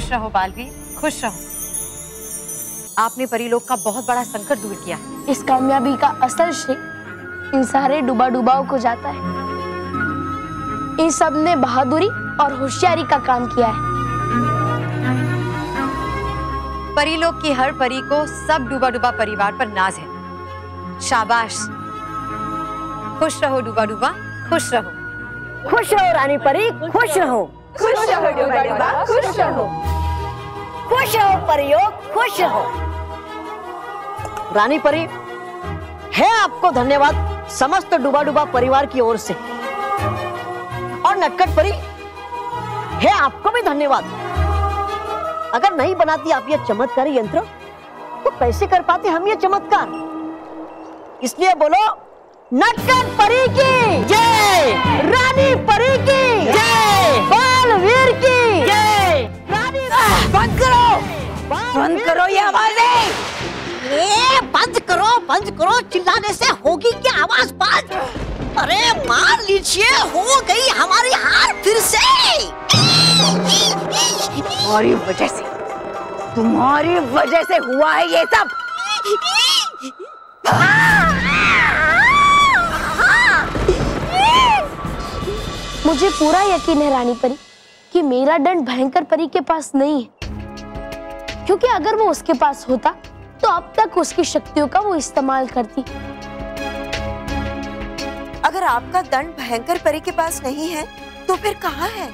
खुश रहो बालवीर खुश रहो। आपने परीलोक का बहुत बड़ा संकट दूर किया। इस कामयाबी का असल श्रेय इन सारे डूबा डुबाओं को जाता है। इन सबने बहादुरी और होशियारी का काम किया है। परीलोक की हर परी को सब डूबा डूबा परिवार पर नाज है। शाबाश। खुश रहो डूबा डूबा खुश रहो। खुश रहो रानी परी। खुश रहो। खुश रहो खुश रहो। खुश रहो। परियो, खुश रहो। रानी परी, है आपको धन्यवाद समस्त डूबा डूबा परिवार की ओर से। और नटखट परी, है आपको भी धन्यवाद। अगर नहीं बनाती आप ये चमत्कारी यंत्र तो कैसे कर पाते हम ये चमत्कार? इसलिए बोलो नटकट परी की जय! रानी परी की जय! बंद करो ये आवाज़ें। ए, बंद करो बंद करो चिल्लाने से होगी क्या आवाज़ बंद? अरे मान लीजिए हो गई हमारी हार फिर से। तुम्हारी वजह से तुम्हारी वजह से हुआ है ये सब। मुझे पूरा यकीन है रानी परी कि मेरा दंड भयंकर परी के पास नहीं है। क्योंकि अगर वो उसके पास होता तो अब तक उसकी शक्तियों का वो इस्तेमाल करती। अगर आपका दंड भयंकर परी के पास नहीं है तो फिर कहाँ है?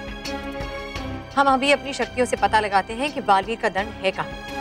हम अभी अपनी शक्तियों से पता लगाते हैं कि बालवीर का दंड है कहाँ।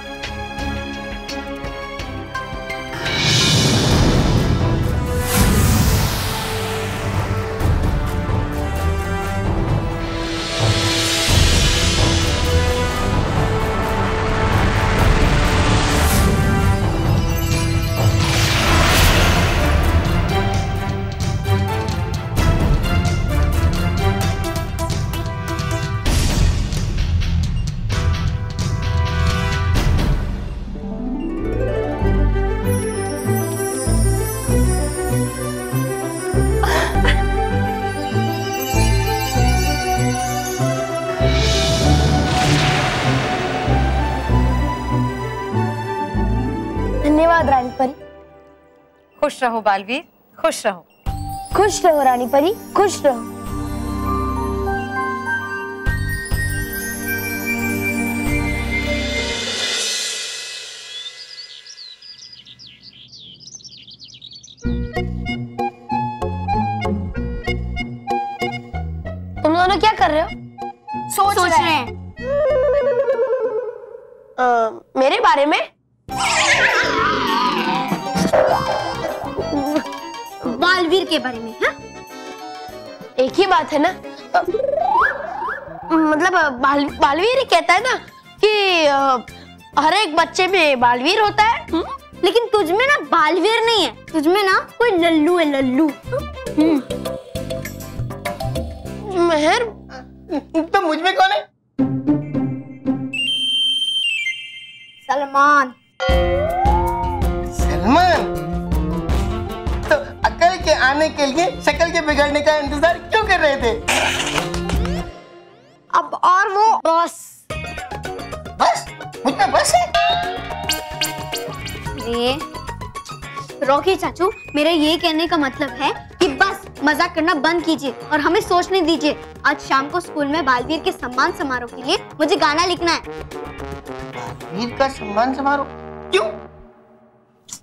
खुश रहो बालवीर। खुश रहो। खुश रहो रानी परी खुश रहो। तुम दोनों क्या कर रहे हो? सोच, रहे हैं। अ, मेरे बारे में? बालवीर के बारे में हाँ? एक ही बात है ना? अ, मतलब बाल बालवीर ही कहता है ना कि हर एक बच्चे में बालवीर होता है। हम्म? लेकिन तुझ में ना बालवीर नहीं है। तुझ में ना कोई लल्लू है लल्लू। मेहर तो मुझमें कौन है? सलमान। सलमान? के आने के लिए शक्ल के बिगड़ने का इंतज़ार क्यों कर रहे थे? अब और वो बस। बस? मुझमें बस है? ये रॉकी चाचू मेरे ये कहने का मतलब है कि बस मज़ाक करना बंद कीजिए और हमें सोचने दीजिए। आज शाम को स्कूल में बालवीर के सम्मान समारोह के लिए मुझे गाना लिखना है। वीर का सम्मान समारोह? क्यों?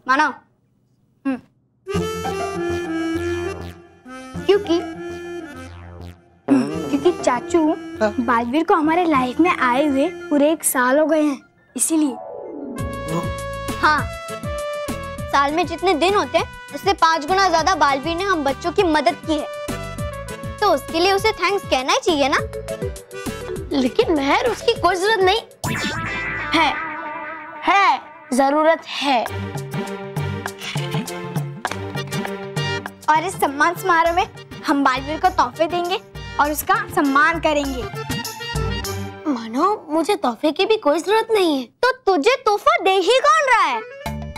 मानो। क्योंकि क्योंकि चाचू हाँ। बालवीर को हमारे लाइफ में आए हुए पूरे एक साल हो गए हैं इसीलिए। हाँ। साल में जितने दिन होते हैं उससे पाँच गुना ज़्यादा बालवीर ने हम बच्चों की मदद की है। तो उसके लिए उसे थैंक्स कहना ही चाहिए ना? लेकिन मेहर उसकी कोई ज़रूरत नहीं। है। है। ज़रूरत है। और इस सम्मान समारोह में हम बालवीर को तोहफे देंगे और उसका सम्मान करेंगे। मानो मुझे तोहफे की भी कोई ज़रूरत नहीं है। तो तुझे तोहफा दे ही कौन रहा है?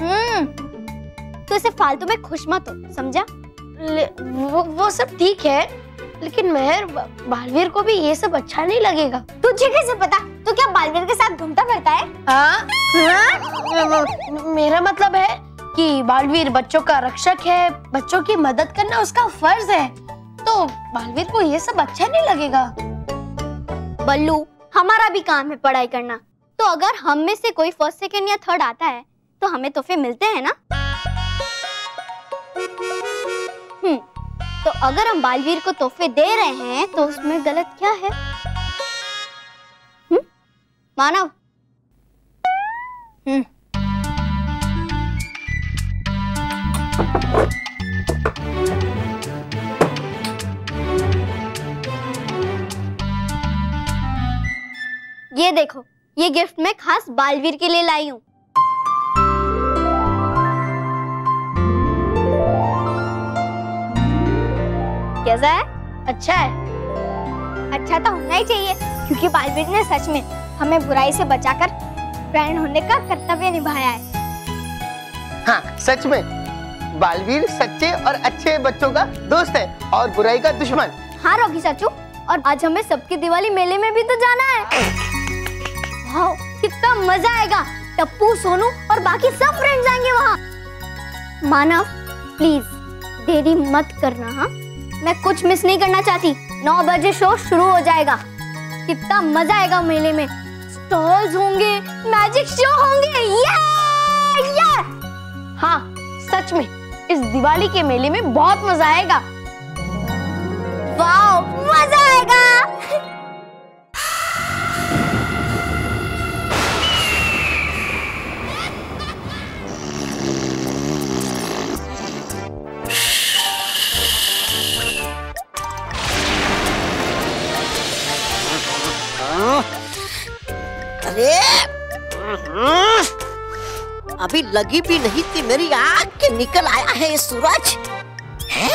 हम्म तो इसे फालतू में खुश मत हो समझा? वो, वो सब ठीक है लेकिन मेहर बालवीर को भी ये सब अच्छा नहीं लगेगा। तुझे कैसे पता? तू क्या बालवीर के साथ घूमता फिरता है? हाँ? हाँ? मेरा मतलब है कि बालवीर बच्चों का रक्षक है, बच्चों की मदद करना उसका फ़र्ज़ है। तो बालवीर को ये सब अच्छा नहीं लगेगा? बल्लू, हमारा भी काम है पढ़ाई करना। तो अगर हम में से कोई फ़र्स्ट सेकेंड या थर्ड आता है तो हमें तोहफे मिलते हैं ना? हम्म तो अगर हम बालवीर को तोहफे दे रहे हैं तो उसमें गलत क्या है? हम्म मानव? हम्म ये देखो, ये गिफ्ट मैं खास बालवीर के लिए लाई हूँ। कैसा है? अच्छा है। अच्छा तो होना ही चाहिए, क्योंकि बालवीर ने सच में हमें बुराई से बचाकर फ्रेंड होने का कर्तव्य निभाया है। हाँ सच में। बालवीर सच्चे और अच्छे बच्चों का दोस्त है और बुराई का दुश्मन। हाँ रॉकी चाचू और आज हमें सबकी दिवाली मेले में भी तो जाना है। वाह कितना मज़ा आएगा। टप्पू सोनू और बाकी सब फ्रेंड्स आएँगे वहाँ। मानव प्लीज़ देरी मत करना हाँ? मैं कुछ मिस नहीं करना चाहती। नौ बजे शो शुरू हो जाएगा। कितना मज़ा आएगा मेले में। स्टॉल्स होंगे मैजिक शो होंगे। ये ये हाँ सच में। इस दिवाली के मेले में बहुत मज़ा आएगा। वाओ मज़ा आएगा। लगी भी नहीं थी मेरी आग के निकल आया है ये सूरज। है?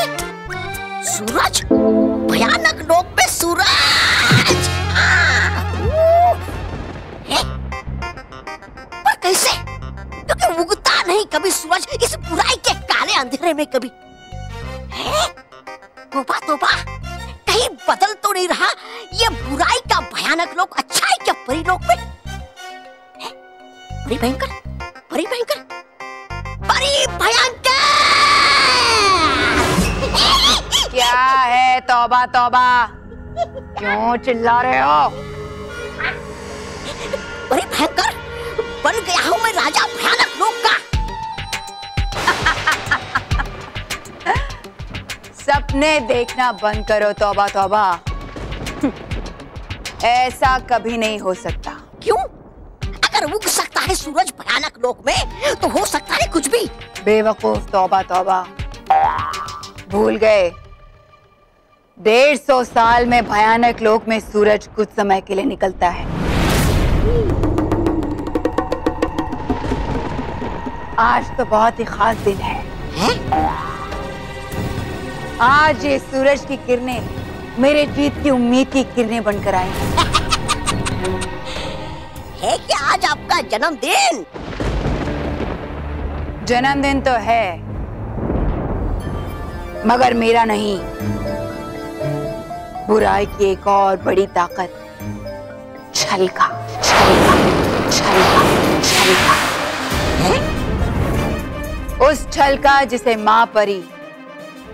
सूरज? भयानक लोक में सूरज! हाँ? पर कैसे? क्योंकि उगता नहीं कभी सूरज इस बुराई के काले अंधेरे में कभी। है? तोबा तोबा कहीं बदल तो नहीं रहा ये बुराई का भयानक लोग अच्छाई क्या परी लोग में? परी भयंकर परी भयंकर। परी भयंकर। क्या है तौबा तौबा? क्यों चिल्ला रहे हो? परी भयंकर बन गया हूँ मैं राजा भयानक लोग का। सपने देखना बंद करो तौबा तौबा। ऐसा कभी नहीं हो सकता। क्यों? अगर उग सकता है सूरज भयानक लोक में तो हो सकता है कुछ भी। बेवकूफ़ तौबा तौबा। भूल गए। डेढ़ सौ साल में भयानक लोक में सूरज कुछ समय के लिए निकलता है। आज तो बहुत ही खास दिन है। आज ये सूरज की किरणें मेरे जीत की उम्मीद की किरणें बनकर आई हैं। क्या आज आपका जन्मदिन? जन्मदिन तो है मगर मेरा नहीं। बुराई की एक और बड़ी ताकत छल का छल का छल का छल का उस छल का जिसे माँ परी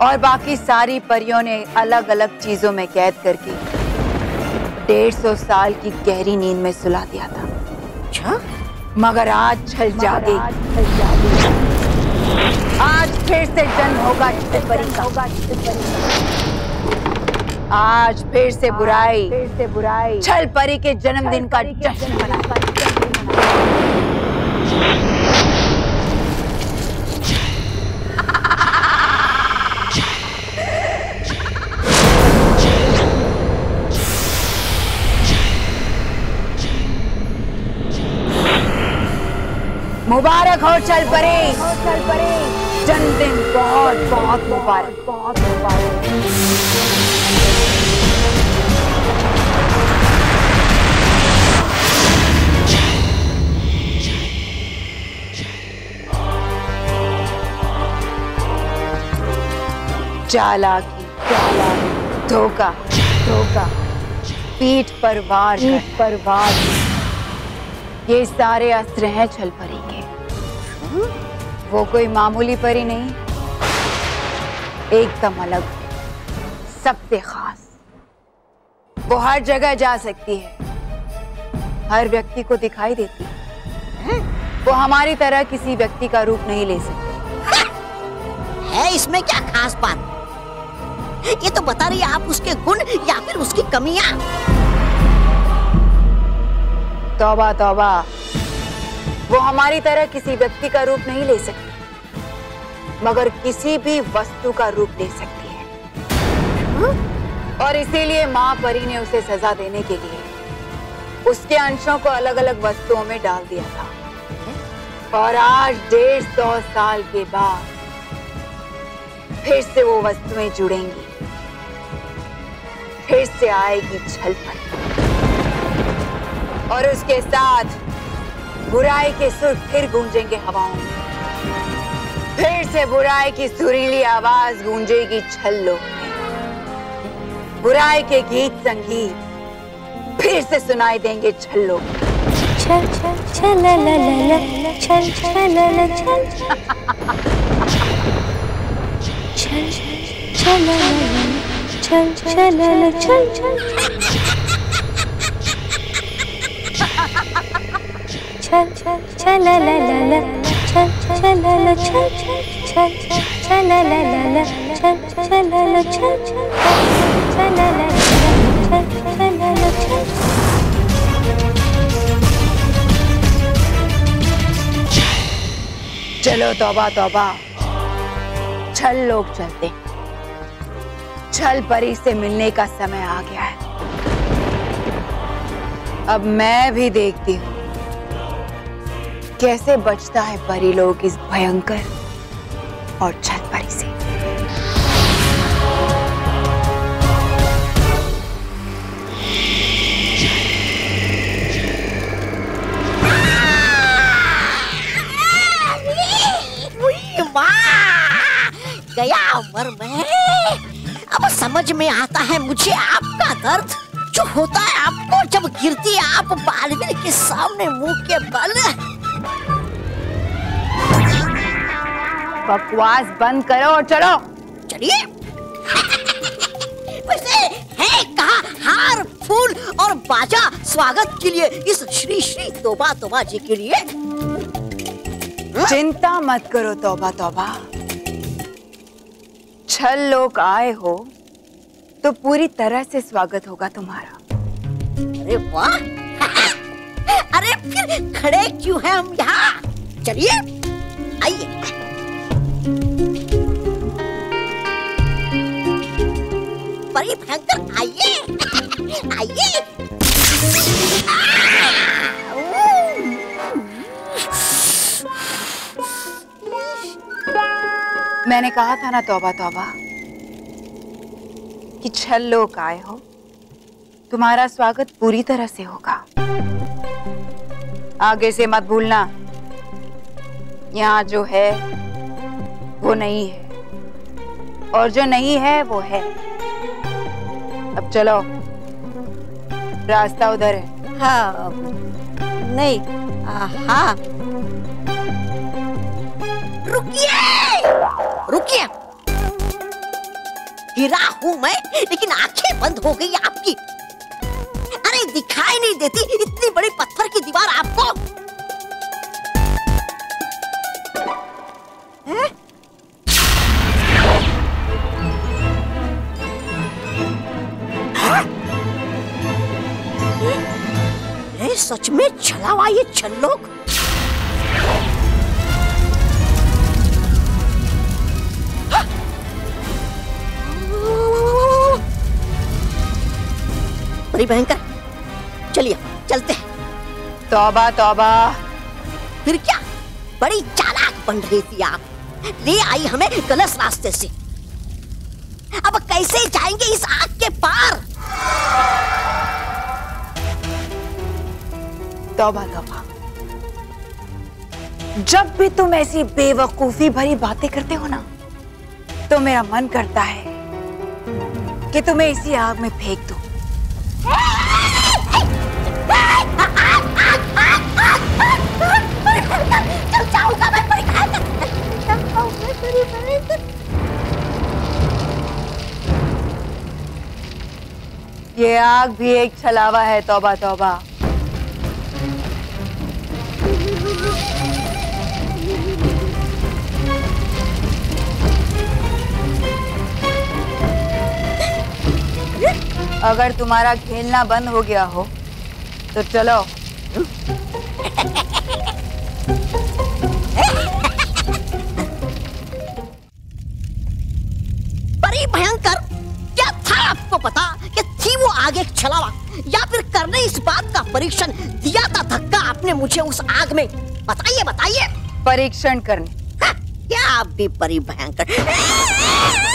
और बाकी सारी परियों ने अलग अलग चीज़ों में कैद करके डेढ़ सौ साल की गहरी नींद में सुला दिया था। अच्छा मगर आज छल जागे आज फिर से जन्म होगा चितपरी का आज फिर से बुराई। फिर से बुराई। छल परी के जन्मदिन का जश्न मनाएगा। मुबारक हो चल परे चल परे जन्मदिन बहुत बहुत मुबारक। बहुत मुबारक। चालाकी चालाकी धोखा धोखा। पीठ पर वार पीठ पर वार ये सारे अस्त्र हैं छल परी वो कोई मामूली परी नहीं। एकदम अलग। सबसे खास। वो हर जगह जा सकती है। हर व्यक्ति को दिखाई देती है। वो हमारी तरह किसी व्यक्ति का रूप नहीं ले सकती। है इसमें क्या खास बात? ये तो बता रही है आप उसके गुण या फिर उसकी कमियाँ? तौबा तौबा। वो हमारी तरह किसी व्यक्ति का रूप नहीं ले सकती, मगर किसी भी वस्तु का रूप ले सकती है। और इसीलिए माँ परी ने उसे सजा देने के लिए उसके अंशों को अलग अलग वस्तुओं में डाल दिया था। और आज डेढ़ सौ साल के बाद फिर से वो वस्तुएँ जुड़ेंगी। फिर से आएगी छल परी। और उसके साथ बुराई के सुर फिर गूंजेंगे हवाओं में। फिर से बुराई की सुरीली आवाज़ गूंजेगी छल्लों बुराई के गीत संगीत फिर से सुनाई देंगे छल्लों छल छल छल छल छल छल। छल छल छल छल छल छल। चलो तोबा तोबा। छल लोग चलते। छल परी से मिलने का समय आ गया है। अब मैं भी देखती हूँ। कैसे बचता है परी लोग इस भयंकर और छत परी से! गया मर मैं अब समझ में आता है मुझे आपका दर्द जो होता है आपको जब गिरती है, आप बालवीर के सामने मुँह के बल बकवास बंद करो और चलो। चलिए। वैसे है कहा हार फूल और बाजा स्वागत के लिए इस श्री श्री तोबा तोबा जी के लिए? चिंता मत करो तोबा तोबा। छल लोग आए हो तो पूरी तरह से स्वागत होगा तुम्हारा। अरे वाह! अरे फिर खड़े क्यों हैं हम यहाँ? चलिए आइए। परी भयंकर आइए। आइए। मैंने कहा था ना, तौबा तौबा, कि छल लोग आए हो, तुम्हारा स्वागत पूरी तरह से होगा। आगे से मत भूलना। यहाँ जो है, वो नहीं है। और जो नहीं है, वो है। अब चलो। रास्ता उधर है। हाँ। नहीं। हाँ। रुकिए! रुकिए! गिरा हूँ मैं, लेकिन आँखें बंद हो गई आपकी। अरे दिखाई नहीं देती, इतनी बड़ी पत्थर की दीवार आपको सच में चला हुआ ये छल्लोक? बड़ी भयंकर। चलिए चलते हैं। तौबा तौबा। फिर क्या? बड़ी चालाक बन रही थी आप। ले आई हमें गलत रास्ते से। अब कैसे जाएँगे इस आग के पार? तौबा तौबा जब भी तुम ऐसी बेवकूफ़ी भरी बातें करते हो ना तो मेरा मन करता है कि तुम्हें इसी आग में फेंक दो। ये आग भी एक छलावा है, तौबा तौबा। अगर तुम्हारा खेलना बंद हो गया हो तो चलो। बड़ी भयंकर क्या था आपको पता कि थी वो आगे छलावा? या फिर करने इस बात का परीक्षण दिया था धक्का आपने मुझे उस आग में? बताइए बताइए। परीक्षण करने। हाँ, क्या आप भी बड़ी भयंकर।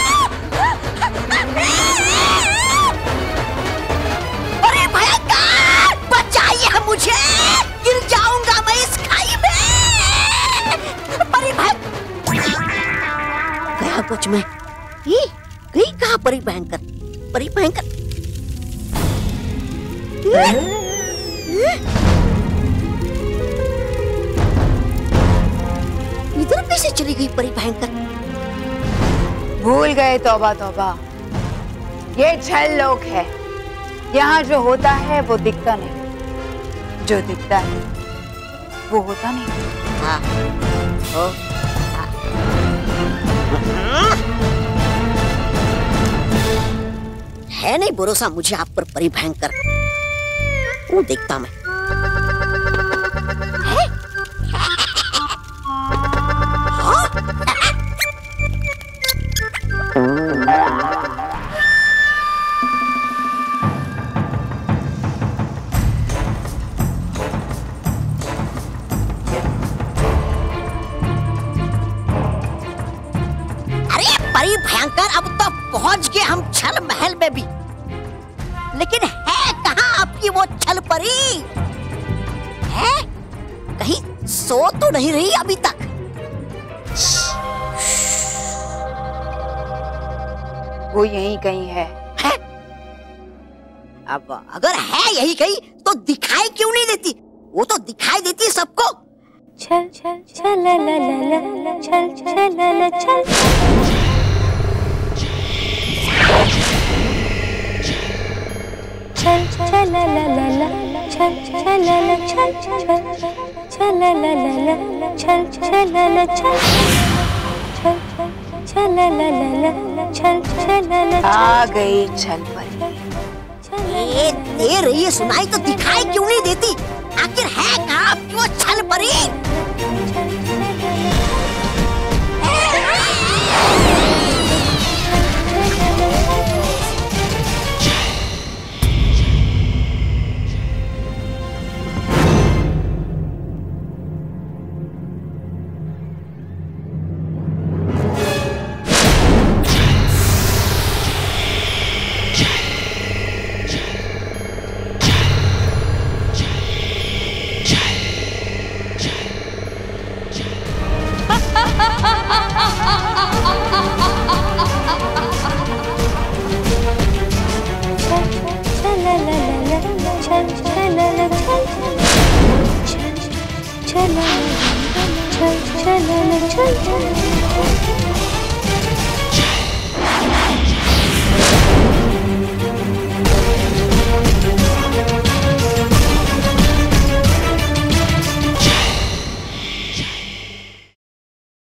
परी भयंकर परी भयंकर इधर कैसे चली गई परी भयंकर भूल गए तौबा तौबा। ये छल लोक है। यहाँ जो होता है वो दिखता नहीं। जो दिखता है वो होता नहीं। हाँ। ओ। है नहीं भरोसा मुझे आप पर परी भयंकर वो देखता मैं। परी। है? कहीं सो तो नहीं रही अभी तक। वो यहीं कहीं है। है? अब अगर है यही कहीं तो दिखाई क्यों नहीं देती? वो तो दिखाई देती है सबको। छल छल छल ला ला ला ला छल छल ला ला छल। छल छल ला ला ला छल छल ला छल छल छल ला ला ला छल छल ला छल छल छल ला ला ला छल छल ला आ गई छल परी ए, दे रही है सुनाई तो दिखाई क्यों नहीं देती आखिर है कहाँ वो छल परी